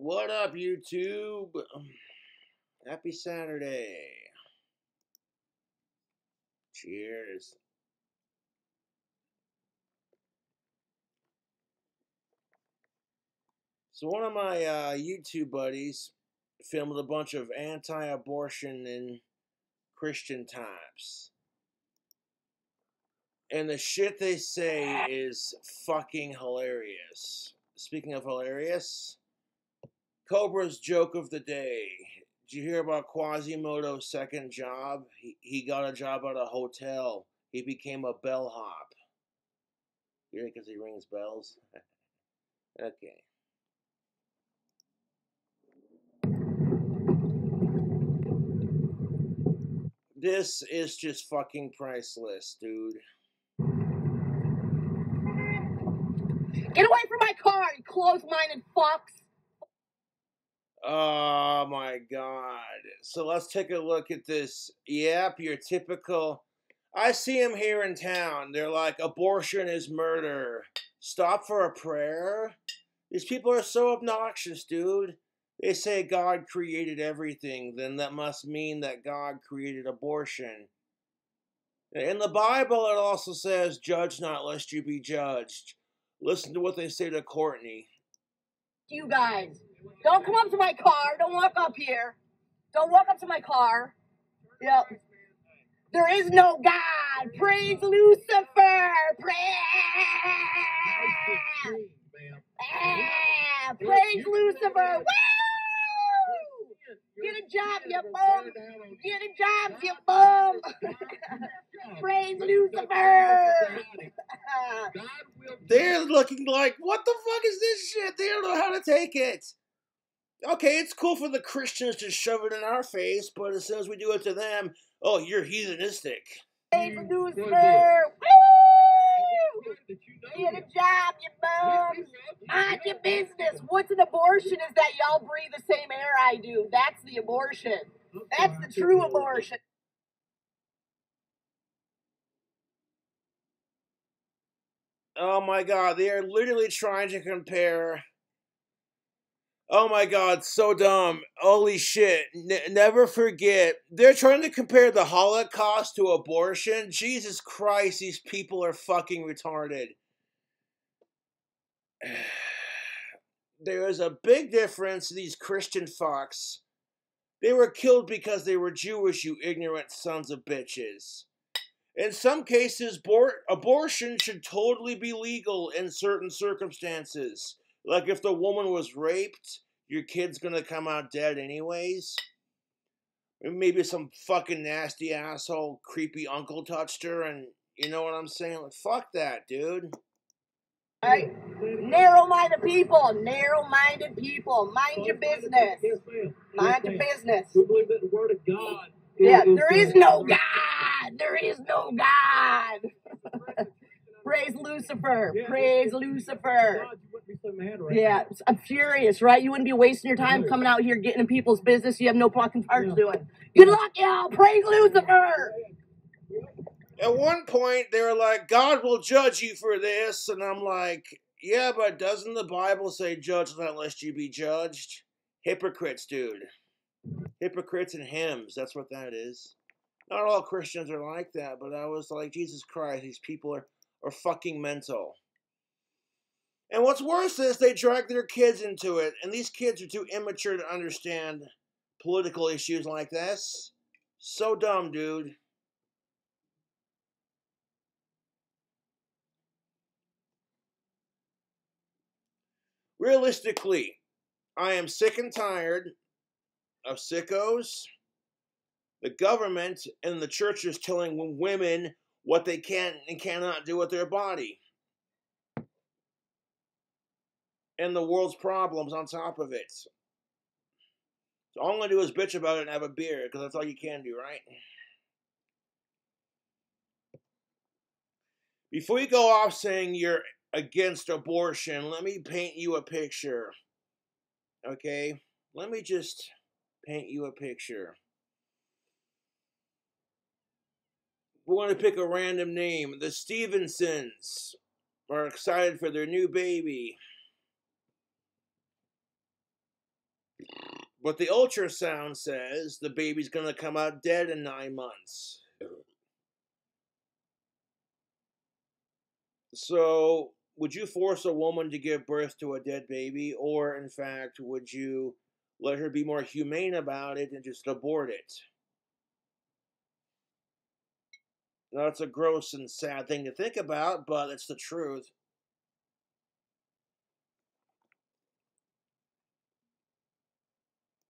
What up, YouTube? Happy Saturday. Cheers. So, one of my uh, YouTube buddies filmed a bunch of anti abortion and Christian types. And the shit they say is fucking hilarious. Speaking of hilarious, Cobra's joke of the day. Did you hear about Quasimodo's second job? He, he got a job at a hotel. He became a bellhop. You because he rings bells? okay. This is just fucking priceless, dude. Get away from my car, you close-minded fucks! Oh my god. So let's take a look at this. Yep, your typical. I see them here in town. They're like, abortion is murder. Stop for a prayer? These people are so obnoxious, dude. They say God created everything, then that must mean that God created abortion. In the Bible, it also says, Judge not lest you be judged. Listen to what they say to Courtney. You guys, don't come up to my car. Don't walk up here. Don't walk up to my car. Yep. There is no God. Praise Lucifer. Praise. Ah, praise Lucifer. Woo! Get a job, you bum. Get a job, you bum. Praise Lucifer. They're looking like, what the fuck is this shit? They don't know how to take it. Okay, it's cool for the Christians to shove it in our face, but as soon as we do it to them, oh, you're heathenistic. Praise Lucifer. Woo! Get a job, you bums. Mind your business. What's an abortion is that y'all breathe the same air I do. That's the abortion. That's the true abortion. Oh my god, they are literally trying to compare. Oh my god, so dumb. Holy shit. N- never forget. They're trying to compare the Holocaust to abortion. Jesus Christ, these people are fucking retarded. There is a big difference. These Christian fucks. They were killed because they were Jewish, you ignorant sons of bitches. In some cases, bor- abortion should totally be legal in certain circumstances. Like if the woman was raped, your kid's gonna come out dead anyways. Maybe some fucking nasty asshole, creepy uncle touched her, and you know what I'm saying? Like, fuck that, dude. Right? Narrow-minded people. Narrow-minded people. Mind your business. Mind your business. We believe that the Word of God. Yeah, there is no God. There is no God. Praise Lucifer. Praise Lucifer. God, you wouldn't be so mad right Yeah, I'm furious, right? You wouldn't be wasting your time coming out here getting in people's business you have no fucking part doing. Good luck, y'all. Praise Lucifer. At one point, they were like, God will judge you for this. And I'm like, yeah, but doesn't the Bible say, judge not lest you be judged? Hypocrites, dude. Hypocrites and hymns. That's what that is. Not all Christians are like that, but I was like, Jesus Christ, these people are, are fucking mental. And what's worse is they drag their kids into it, and these kids are too immature to understand political issues like this. So dumb, dude. Realistically, I am sick and tired of sickos, the government, and the churches telling women what they can and cannot do with their body. And the world's problems on top of it. So all I'm to do is bitch about it and have a beer, because that's all you can do, right? Before you go off saying you're against abortion, let me paint you a picture. Okay? Let me just paint you a picture. We're going to pick a random name. The Stevensons are excited for their new baby. But the ultrasound says the baby's going to come out dead in nine months. So, would you force a woman to give birth to a dead baby, or in fact, would you let her be more humane about it and just abort it? Now, a gross and sad thing to think about, but it's the truth.